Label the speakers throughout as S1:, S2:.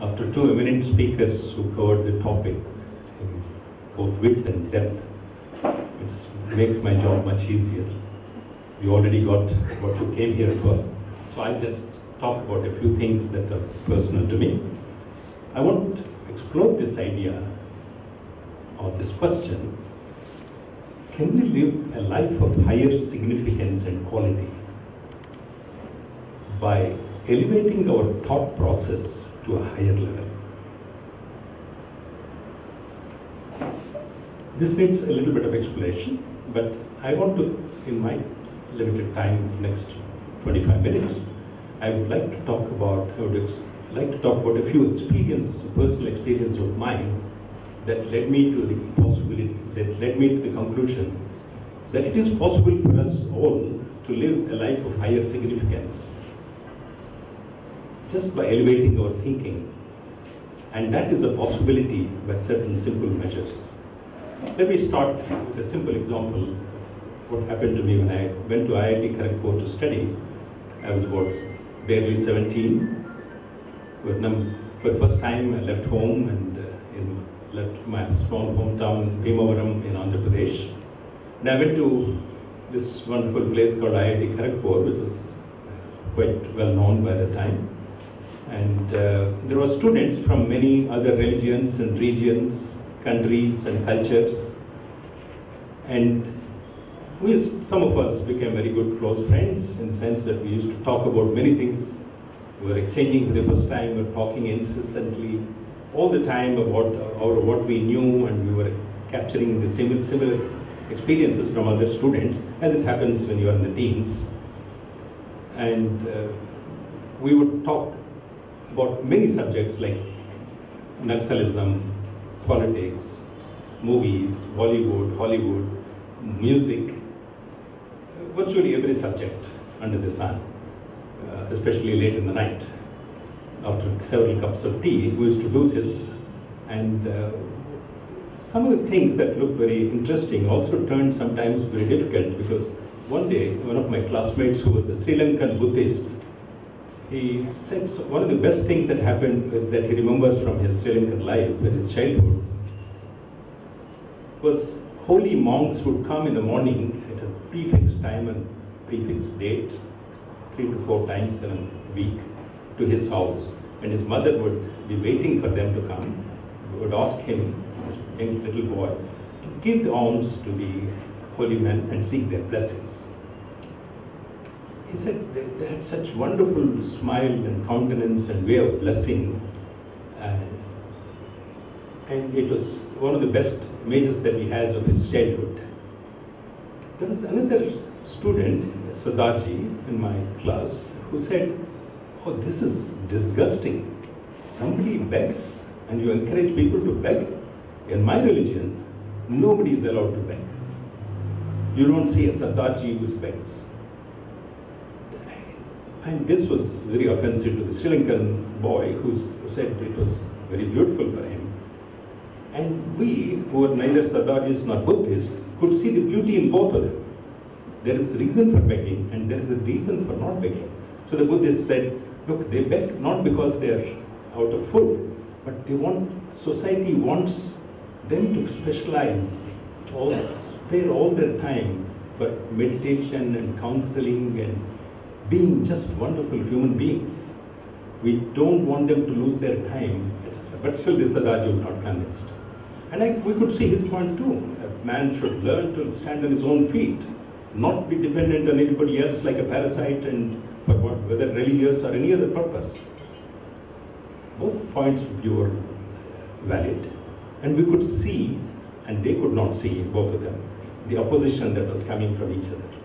S1: after two eminent speakers who covered the topic in both width and depth, it makes my job much easier. You already got what you came here for, so I'll just talk about a few things that are personal to me. I want to explore this idea or this question can we live a life of higher significance and quality by elevating our thought process to a higher level? This needs a little bit of explanation, but I want to, in my limited time, of next 25 minutes, I would like to talk about, I would like to talk about a few experiences, personal experiences of mine that led me to the possibility, that led me to the conclusion that it is possible for us all to live a life of higher significance just by elevating our thinking. And that is a possibility by certain simple measures. Let me start with a simple example. What happened to me when I went to IIT Kharagpur to study. I was about barely 17. Vietnam, for the first time, I left home and uh, in, left my small hometown, Bhimavaram in Andhra Pradesh. And I went to this wonderful place called IIT Kharagpur, which was quite well known by the time. And uh, there were students from many other religions and regions, countries and cultures. And we, some of us became very good close friends in the sense that we used to talk about many things. We were exchanging for the first time, we were talking incessantly all the time about our, what we knew and we were capturing the similar, similar experiences from other students as it happens when you are in the teens. And uh, we would talk about many subjects like Naxalism, politics, movies, Bollywood, Hollywood, music, virtually every subject under the sun, uh, especially late in the night. After several cups of tea, we used to do this, and uh, some of the things that looked very interesting also turned sometimes very difficult because one day one of my classmates who was a Sri Lankan Buddhist he said so one of the best things that happened that he remembers from his Sri Lankan life in his childhood was holy monks would come in the morning at a prefixed time and prefixed date, three to four times in a week, to his house, and his mother would be waiting for them to come, would ask him, this young little boy, to give the alms to the holy men and seek their blessings. He said they, they had such wonderful smile and countenance and way of blessing. And, and it was one of the best images that he has of his childhood. There was another student, Sardarji, in my class, who said, Oh, this is disgusting. Somebody begs and you encourage people to beg. In my religion, nobody is allowed to beg. You don't see a Sardarji who begs. And this was very offensive to the Sri Lankan boy who said it was very beautiful for him. And we, who were neither Sardarjis nor Buddhists, could see the beauty in both of them. There is reason for begging and there is a reason for not begging. So the Buddhists said, look, they beg not because they are out of food, but they want, society wants them to specialize, all, spare all their time for meditation and counseling and being just wonderful human beings. We don't want them to lose their time, etc. But still, this Sardarji was not convinced. And I, we could see his point too. A man should learn to stand on his own feet, not be dependent on anybody else like a parasite and for what, whether religious or any other purpose. Both points of view were valid. And we could see, and they could not see, both of them, the opposition that was coming from each other.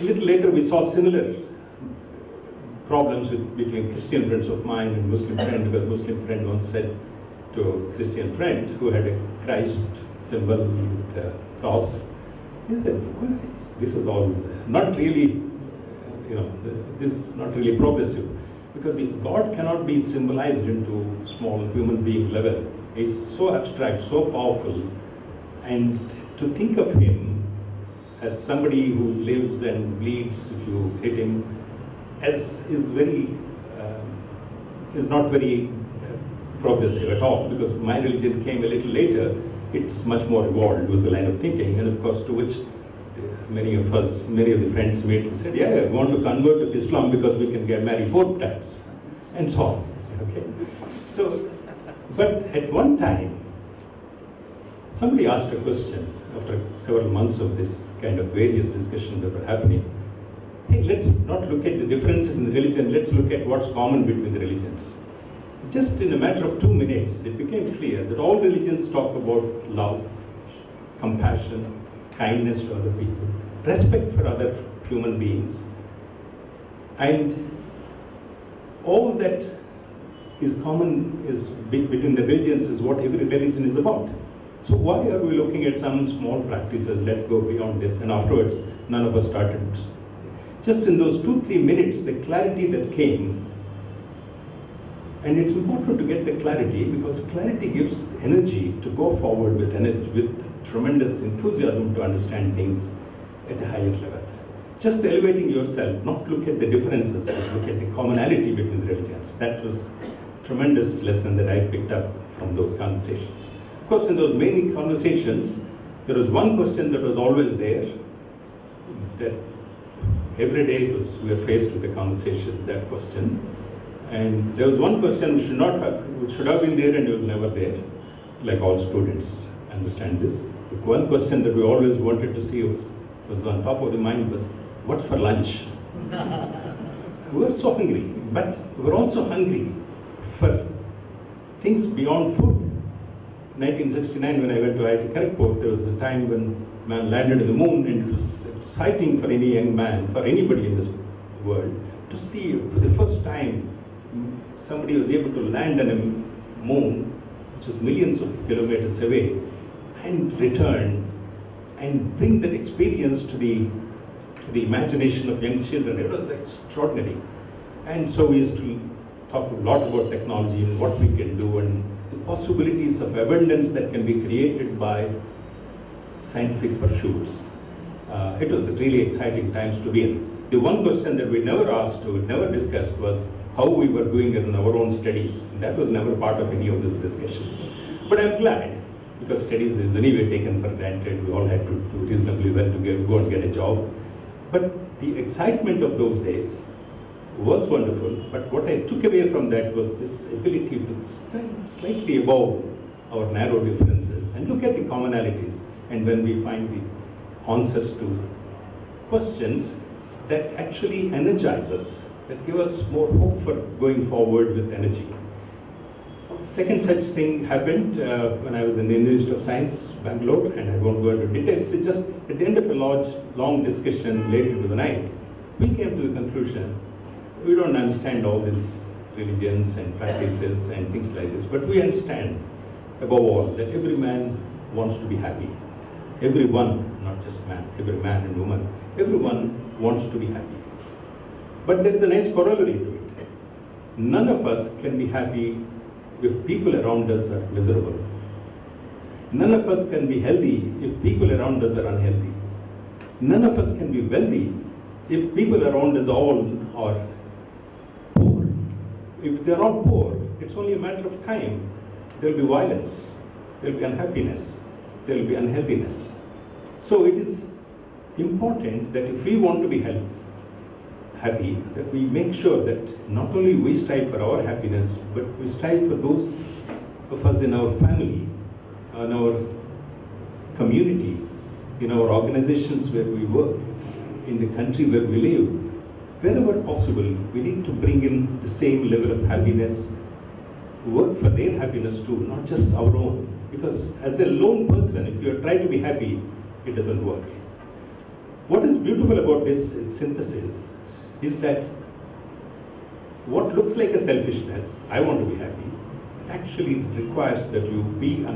S1: A little later, we saw similar problems with, between Christian friends of mine and Muslim friend, because Muslim friend once said to a Christian friend who had a Christ symbol with a cross, he said, this is all not really, you know, this is not really progressive. Because the God cannot be symbolized into small human being level. It's so abstract, so powerful. And to think of him as somebody who lives and bleeds if you hit him, as is very um, is not very uh, progressive at all because my religion came a little later. It's much more evolved was the line of thinking, and of course to which uh, many of us, many of the friends immediately said, yeah, we want to convert to Islam because we can get married four times, and so on. Okay, so, but at one time, somebody asked a question after several months of this kind of various discussions that were happening. Hey, let's not look at the differences in the religion, let's look at what's common between the religions. Just in a matter of two minutes, it became clear that all religions talk about love, compassion, kindness to other people, respect for other human beings, and all that is common is between the religions is what every religion is about. So why are we looking at some small practices? Let's go beyond this. And afterwards, none of us started. Just in those two, three minutes, the clarity that came, and it's important to get the clarity because clarity gives energy to go forward with energy, with tremendous enthusiasm to understand things at a higher level. Just elevating yourself, not look at the differences, but look at the commonality between the religions. That was tremendous lesson that I picked up from those conversations. Of course, in those many conversations, there was one question that was always there, that every day was, we were faced with a conversation, that question. And there was one question which should not have, which should have been there and it was never there, like all students understand this. The one question that we always wanted to see was, was on top of the mind was, what for lunch? we were so hungry, but we were also hungry for things beyond food. 1969, when I went to IIT Kharagpur, there was a time when man landed on the moon, and it was exciting for any young man, for anybody in this world, to see for the first time somebody was able to land on a moon, which was millions of kilometers away, and return and bring that experience to the to the imagination of young children. It was extraordinary. And so we used to talk a lot about technology and what we can do and the possibilities of abundance that can be created by scientific pursuits. Uh, it was really exciting times to be in. The one question that we never asked or never discussed was how we were doing in our own studies. That was never part of any of the discussions. But I'm glad because studies is anyway taken for granted. We all had to do reasonably well to get, go and get a job. But the excitement of those days was wonderful, but what I took away from that was this ability to stand slightly above our narrow differences and look at the commonalities. And when we find the answers to questions that actually energize us, that give us more hope for going forward with energy. Second such thing happened uh, when I was in the Institute of Science, Bangalore, and I won't go into details. It just at the end of a large, long discussion late into the night, we came to the conclusion we don't understand all these religions and practices and things like this, but we understand above all that every man wants to be happy. Everyone, not just man, every man and woman, everyone wants to be happy. But there is a nice corollary to it. None of us can be happy if people around us are miserable. None of us can be healthy if people around us are unhealthy. None of us can be wealthy if people around us all are if they're all poor, it's only a matter of time. There'll be violence, there'll be unhappiness, there'll be unhealthiness. So it is important that if we want to be healthy, happy, that we make sure that not only we strive for our happiness, but we strive for those of us in our family, in our community, in our organizations where we work, in the country where we live, wherever possible, we need to bring in the same level of happiness, work for their happiness too, not just our own. Because as a lone person, if you are trying to be happy, it doesn't work. What is beautiful about this synthesis is that what looks like a selfishness, I want to be happy, actually requires that you be,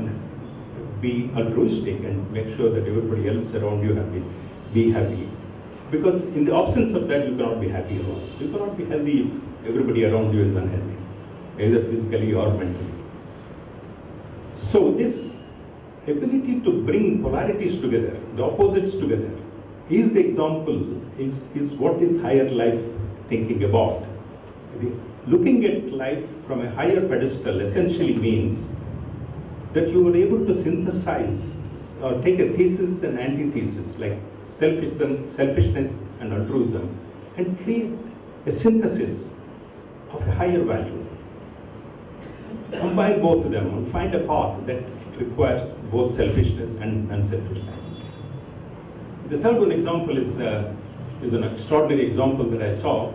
S1: be altruistic and make sure that everybody else around you happy, be happy because in the absence of that, you cannot be happy alone. You cannot be healthy if everybody around you is unhealthy, either physically or mentally. So this ability to bring polarities together, the opposites together, is the example, is, is what is higher life thinking about. The looking at life from a higher pedestal essentially means that you were able to synthesize or take a thesis and antithesis like selfism, selfishness and altruism and create a synthesis of a higher value. Combine both of them and find a path that requires both selfishness and unselfishness. The third one example is, uh, is an extraordinary example that I saw.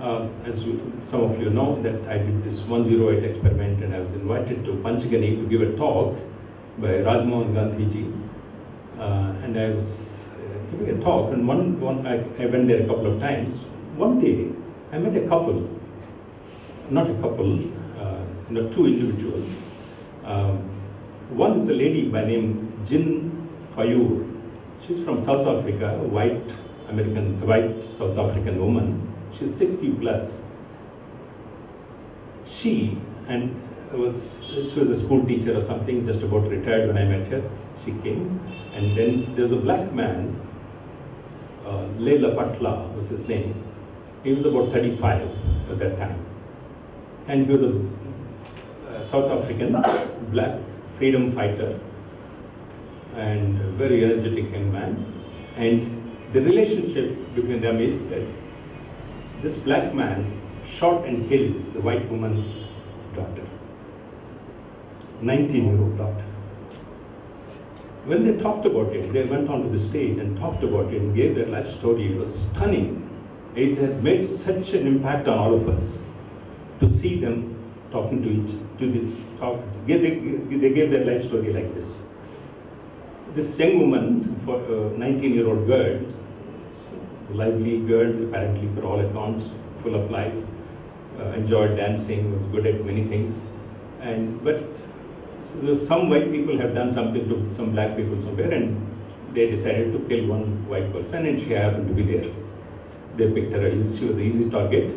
S1: Uh, as you, some of you know, that I did this 108 experiment and I was invited to Panchgani to give a talk by Rajmohan Gandhiji. Uh, and I was giving a talk, and one, one I, I went there a couple of times. One day, I met a couple, not a couple, uh, two individuals. Um, one is a lady by name Ginn Fourie. She's from South Africa, a white American, white South African woman. She's 60 plus. She and was she was a school teacher or something, just about retired when I met her. She came, and then there's a black man, uh, Letlapa was his name. He was about 35 at that time, and he was a South African black freedom fighter and very energetic young man. And the relationship between them is that this black man shot and killed the white woman's daughter, 19 year old daughter. When they talked about it, they went onto the stage and talked about it and gave their life story. It was stunning. It had made such an impact on all of us to see them talking to each to this talk. They, gave their life story like this. This young woman, for a 19 year old girl, lively girl, apparently for all accounts, full of life, uh, enjoyed dancing, was good at many things. And but so some white people have done something to some black people somewhere, and they decided to kill one white person, and she happened to be there. They picked her. She was an easy target.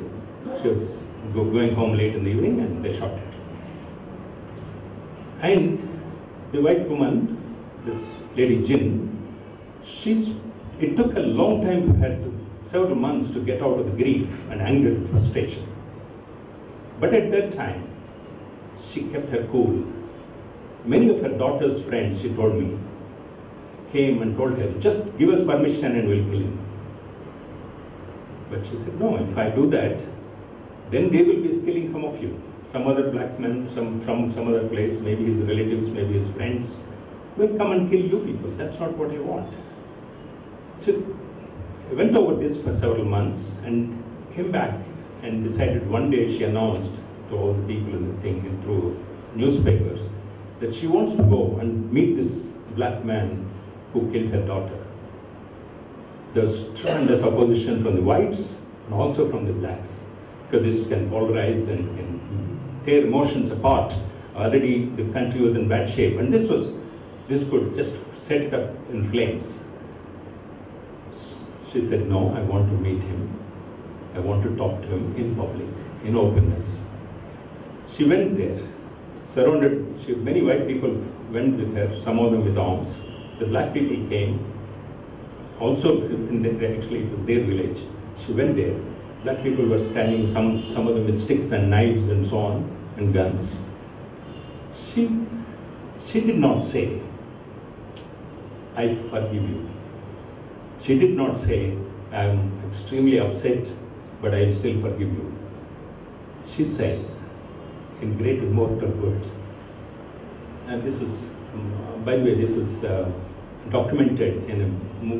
S1: She was go, going home late in the evening, and they shot her. And the white woman, this lady Ginn, she's it took a long time for her to, several months to get out of the grief and anger and frustration. But at that time, she kept her cool. Many of her daughter's friends, she told me, came and told her, just give us permission and we'll kill him. But she said, no, if I do that, then they will be killing some of you. Some other black men some, from some other place, maybe his relatives, maybe his friends, will come and kill you people. That's not what you want. So I went over this for several months and came back and decided one day she announced to all the people in the thing and through newspapers that she wants to go and meet this black man who killed her daughter. There's tremendous opposition from the whites and also from the blacks because this can polarize and, tear emotions apart. Already the country was in bad shape and this was this could just set it up in flames. She said, no, I want to meet him. I want to talk to him in public, in openness. She went there, surrounded, she, many white people went with her, some of them with arms. The black people came, also, the, actually it was their village. She went there. Black people were standing, some, some of them with sticks and knives and so on, and guns. She, she did not say, I forgive you. She did not say, I am extremely upset, but I still forgive you. She said, in great immortal words, and this is, um, by the way, this is uh, documented in a,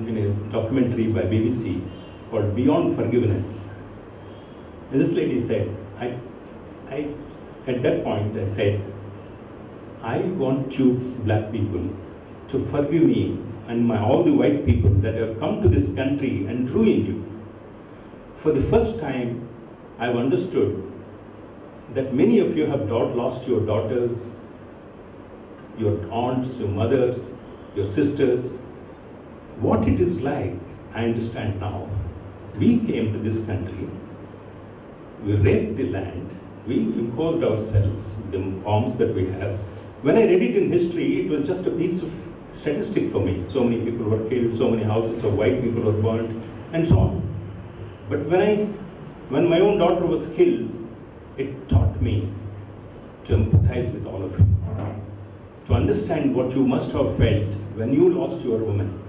S1: in a documentary by BBC called Beyond Forgiveness. And this lady said, I, I, at that point, I said, I want you black people to forgive me and my, all the white people that have come to this country and ruined you. For the first time, I've understood that many of you have lost your daughters, your aunts, your mothers, your sisters. What it is like, I understand now. We came to this country, we raped the land, we imposed ourselves, the arms that we have. When I read it in history, it was just a piece of statistic for me. So many people were killed, so many houses of white people were burnt, and so on. But when I, when my own daughter was killed, it taught me to empathize with all of you, to understand what you must have felt when you lost your woman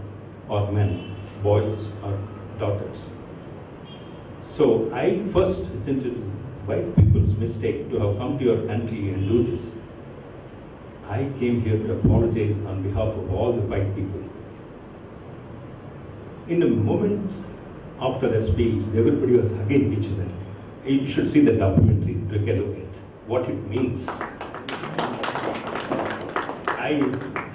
S1: or men, boys or daughters. So I first, since it is white people's mistake to have come to your country and do this, I came here to apologize on behalf of all the white people. In the moments after that speech, everybody was hugging each other. You should see the documentary to get a what it means. I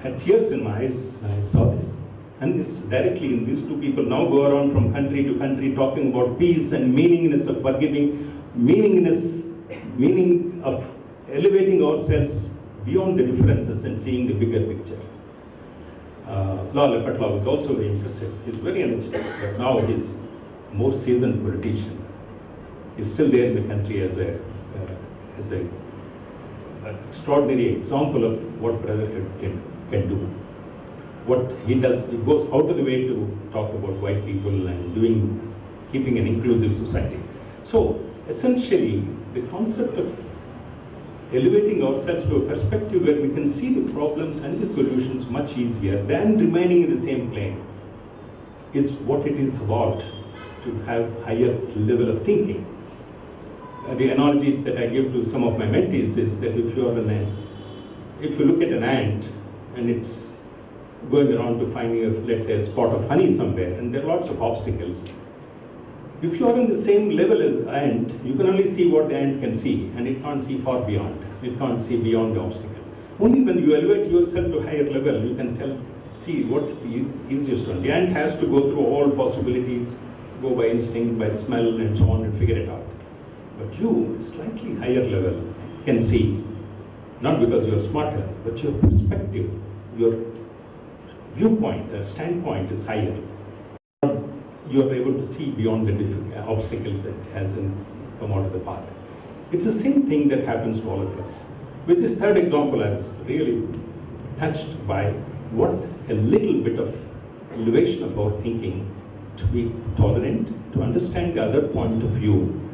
S1: had tears in my eyes when I saw this. And this directly in these two people now go around from country to country talking about peace and meaningness of forgiving, meaningness, meaning of elevating ourselves beyond the differences and seeing the bigger picture. Uh, Letlapa was also very impressive. He's very energetic, but now he's more seasoned politician. He's still there in the country as a, uh, as a an extraordinary example of what brotherhood can, can do. What he does, he goes out of the way to talk about white people and doing, keeping an inclusive society. So essentially, the concept of elevating ourselves to a perspective where we can see the problems and the solutions much easier than remaining in the same plane is what it is about to have higher level of thinking. Uh, the analogy that I give to some of my mentees is that if you are an ant, if you look at an ant and it's going around to finding, a, let's say, a spot of honey somewhere, and there are lots of obstacles, if you are in the same level as the ant, you can only see what the ant can see, and it can't see far beyond. It can't see beyond the obstacle. Only when you elevate yourself to higher level, you can tell, see what's the easiest one. The ant has to go through all possibilities, go by instinct, by smell, and so on, and figure it out. But you, slightly higher level, can see, not because you're smarter, but your perspective, your viewpoint, the standpoint is higher um, you are able to see beyond the uh, obstacles that hasn't um, come out of the path. It's the same thing that happens to all of us. With this third example, I was really touched by what a little bit of elevation of our thinking to be tolerant, to understand the other point of view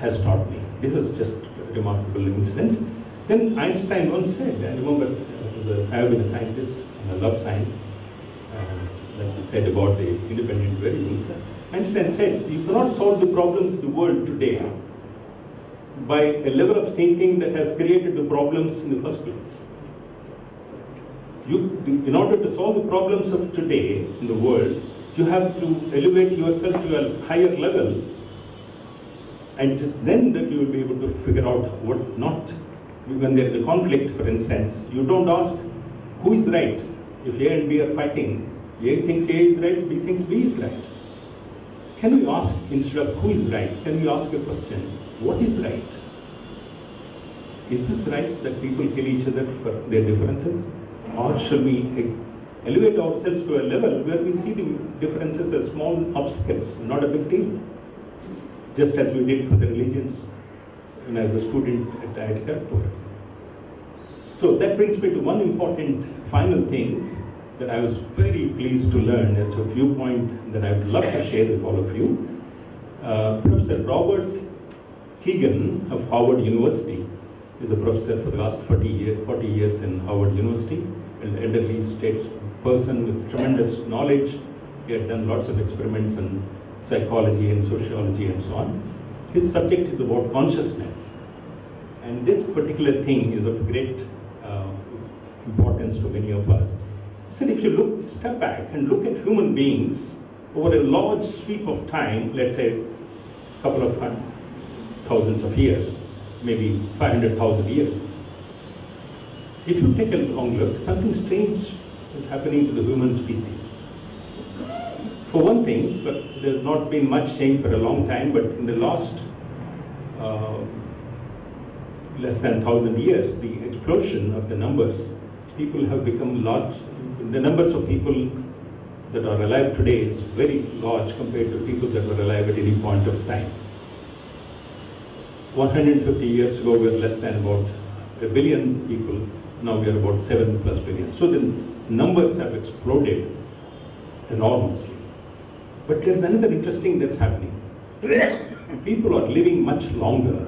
S1: has taught me. This is just a remarkable incident. Then Einstein once said, I remember I have been a scientist and I love science, like he said about the independent variables. Einstein said, you cannot solve the problems of the world today by a level of thinking that has created the problems in the first place. You, in order to solve the problems of today in the world, you have to elevate yourself to a higher level and then that you will be able to figure out what not. When there is a conflict, for instance, you don't ask who is right. If A and B are fighting, a thinks A is right, B thinks B is right. Can we ask, instead of who is right, can we ask a question, what is right? Is this right that people kill each other for their differences? Or should we elevate ourselves to a level where we see the differences as small obstacles, not a big deal? Just as we did for the religions I was a student at IIT Kharagpur. So that brings me to one important final thing that I was very pleased to learn. It's a viewpoint that I would love to share with all of you. Uh, professor Robert Kegan of Harvard University is a professor for the last 40, year, 40 years in Harvard University, an elderly states person with tremendous knowledge. He had done lots of experiments in psychology and sociology and so on. His subject is about consciousness. And this particular thing is of great uh, importance to many of us. So if you look, step back and look at human beings over a large sweep of time, let's say a couple of thousands of years, maybe 500,000 years, if you take a long look, something strange is happening to the human species. For one thing, there's not been much change for a long time, but in the last uh, less than 1,000 years, the explosion of the numbers, people have become large, the numbers of people that are alive today is very large compared to people that were alive at any point of time. 150 years ago, we were less than about a billion people. Now we are about 7 plus billion. So the numbers have exploded enormously. But there's another interesting that's happening. people are living much longer.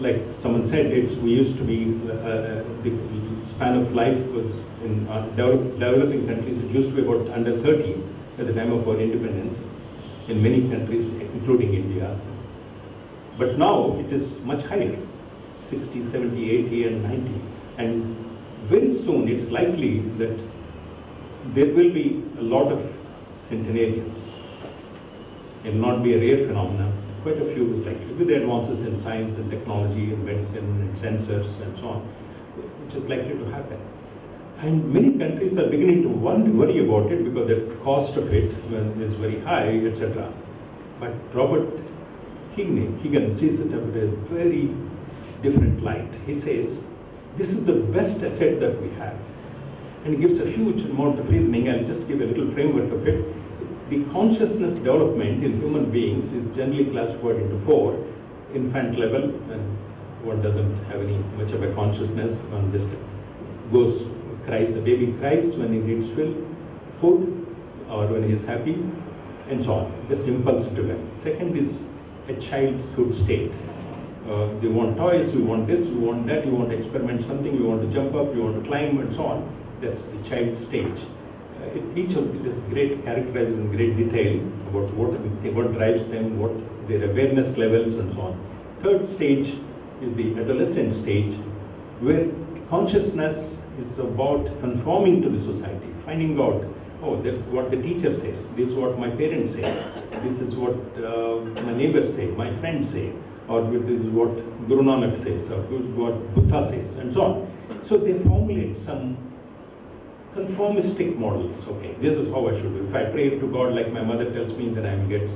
S1: Like someone said, it's we used to be uh, uh, the span of life was in uh, develop, developing countries. It used to be about under 30 at the time of our independence in many countries, including India. But now it is much higher, 60, 70, 80, and 90. And very soon it's likely that there will be a lot of centenarians. It will not be a rare phenomenon. Quite a few is likely with the advances in science and technology and medicine and sensors and so on, which is likely to happen. And many countries are beginning to worry about it because the cost of it is very high, etc. But Robert Kegan sees it in a very different light. He says, this is the best asset that we have. And gives a huge amount of reasoning. I'll just give a little framework of it. The consciousness development in human beings is generally classified into four. Infant level, one doesn't have any much of a consciousness, one just goes, cries, the baby cries when he needs food or when he is happy, and so on, just impulse driven. Second is a childhood state. Uh, they want toys, you want this, you want that, you want to experiment something, you want to jump up, you want to climb, and so on. That's the child stage. Uh, each of it is great, characterized in great detail about what, what drives them, what their awareness levels, and so on. Third stage is the adolescent stage, where consciousness is about conforming to the society, finding out oh, that's what the teacher says, this is what my parents say, this is what uh, my neighbors say, my friends say, or this is what Guru Nanak says, or this is what Buddha says, and so on. So they formulate some conformistic models. Okay, this is how I should do. If I pray to God like my mother tells me, then I will get,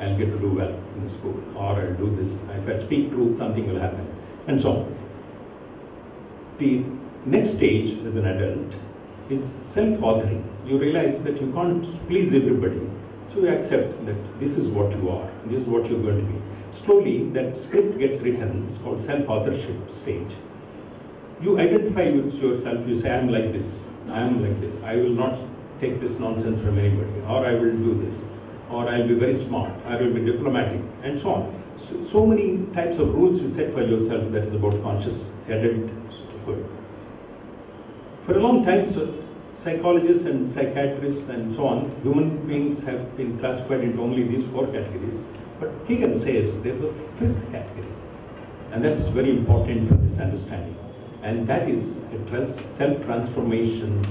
S1: I'll get to do well in school, or I'll do this. If I speak truth, something will happen, and so on. The next stage as an adult is self-authoring. You realize that you can't please everybody. So you accept that this is what you are, this is what you're going to be. Slowly, that script gets written, it's called self-authorship stage. You identify with yourself, you say, I'm like this, I am like this, I will not take this nonsense from anybody, or I will do this, or I'll be very smart, I will be diplomatic, and so on. So, so many types of rules you set for yourself that is about conscious adulthood. For a long time, so psychologists and psychiatrists and so on, human beings have been classified into only these four categories. But Kegan says there's a fifth category. And that's very important for this understanding. And that is a self-transformation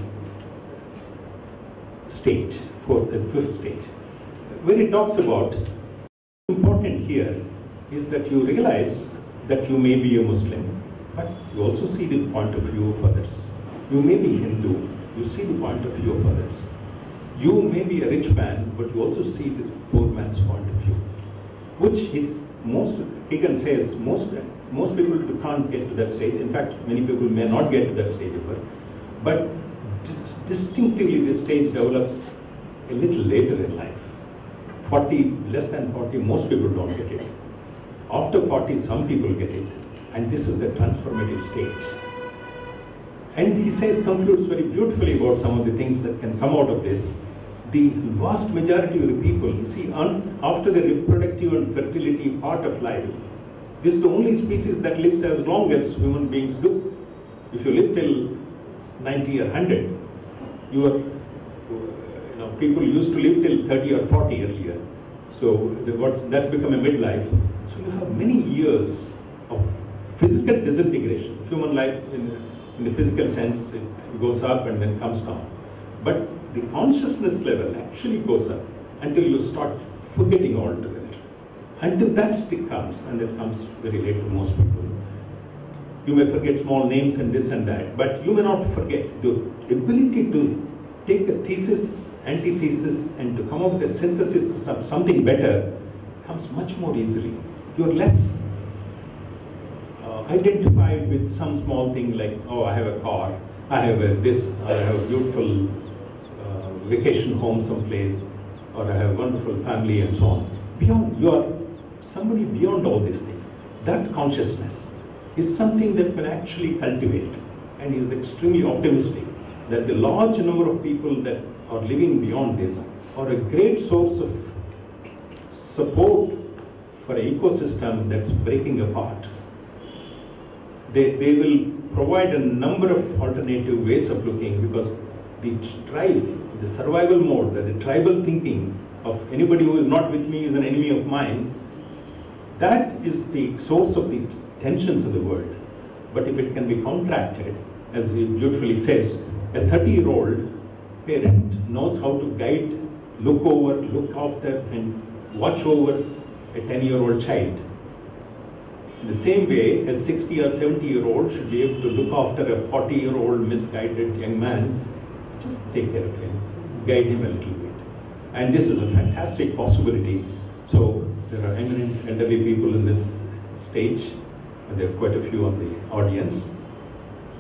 S1: stage, fourth and fifth stage. When he talks about, important here is that you realize that you may be a Muslim, but you also see the point of view of others. You may be Hindu, you see the point of view of others. You may be a rich man, but you also see the poor man's point of view. Which is most, Kegan says, most, most people can't get to that stage. In fact, many people may not get to that stage ever. But distinctively this stage develops a little later in life. 40, less than 40, most people don't get it. After 40, some people get it. And this is the transformative stage. And he says, concludes very beautifully about some of the things that can come out of this. The vast majority of the people, you see, after the reproductive and fertility part of life, this is the only species that lives as long as human beings do. If you live till 90 or 100, you are, you know, people used to live till 30 or 40 earlier. So that's become a midlife. So you have many years of physical disintegration. Human life in, in the physical sense, it goes up and then comes down. But the consciousness level actually goes up until you start forgetting altogether. Until that stick comes, and it comes very late to most people. You may forget small names and this and that, but you may not forget the ability to take a thesis, antithesis, and to come up with a synthesis of something better comes much more easily. You're less identified with some small thing like, oh, I have a car, I have a this, I have a beautiful uh, vacation home someplace, or I have a wonderful family and so on. Beyond, you are somebody beyond all these things. That consciousness is something that can actually cultivate and is extremely optimistic that the large number of people that are living beyond this are a great source of support for an ecosystem that's breaking apart. They, they will provide a number of alternative ways of looking because the strife, the survival mode, the tribal thinking of anybody who is not with me is an enemy of mine, that is the source of the tensions of the world. But if it can be contracted, as he beautifully says, a 30 year old parent knows how to guide, look over, look after, and watch over a 10 year old child. In the same way, a 60 or 70 year old should be able to look after a 40 year old misguided young man, just take care of him, guide him a little bit. And this is a fantastic possibility. So there are eminent elderly people in this stage, and there are quite a few on the audience.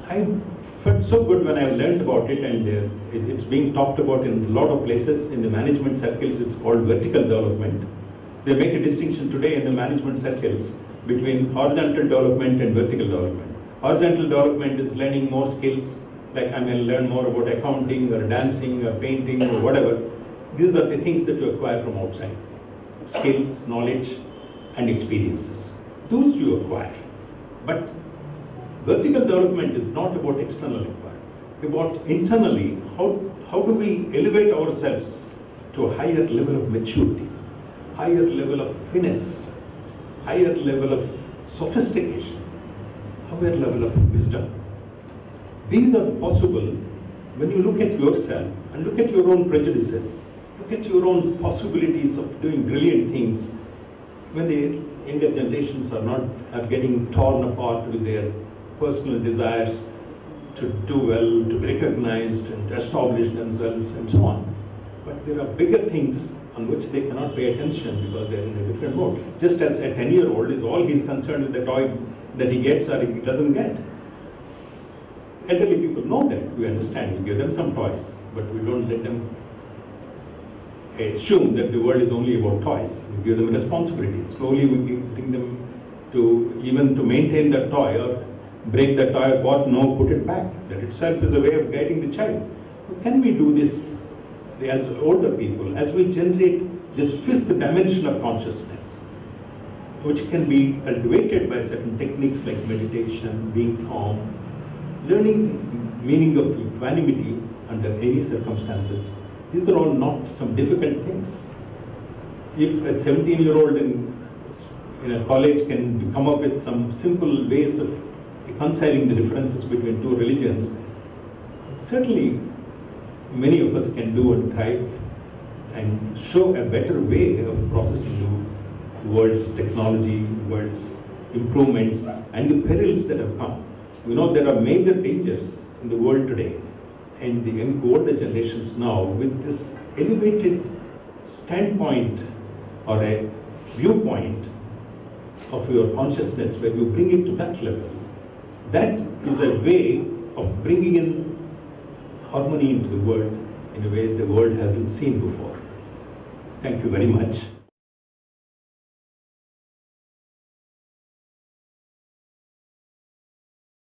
S1: I felt so good when I learned about it, and uh, it, it's being talked about in a lot of places. In the management circles, it's called vertical development. They make a distinction today in the management circles between horizontal development and vertical development. Horizontal development is learning more skills, like I may learn more about accounting or dancing or painting or whatever. These are the things that you acquire from outside. Skills, knowledge, and experiences. Those you acquire. But vertical development is not about external inquiry. About internally, how, how do we elevate ourselves to a higher level of maturity, higher level of finesse, higher level of sophistication, higher level of wisdom. These are possible when you look at yourself and look at your own prejudices, look at your own possibilities of doing brilliant things when the younger generations are not are getting torn apart with their personal desires to do well, to be recognized and establish themselves and so on. But there are bigger things on which they cannot pay attention because they're in a different mode. Just as a 10 year old is all he's concerned with the toy that he gets or he doesn't get. Elderly people know that, we understand, we give them some toys, but we don't let them assume that the world is only about toys. We give them responsibilities. Slowly we bring them to even to maintain that toy or break the toy what, no, put it back. That itself is a way of guiding the child. Can we do this as older people, as we generate this fifth dimension of consciousness, which can be cultivated by certain techniques like meditation, being calm, learning meaning of equanimity under any circumstances. These are all not some difficult things. If a 17 year old in, in a college can come up with some simple ways of reconciling the differences between two religions, certainly many of us can do and thrive and show a better way of processing the world's technology, world's improvements, and the perils that have come. We know there are major dangers in the world today, and the young older generations now, with this elevated standpoint or a viewpoint of your consciousness, where you bring it to that level, that is a way of bringing in harmony into the world in a way the world hasn't seen before. Thank you very much.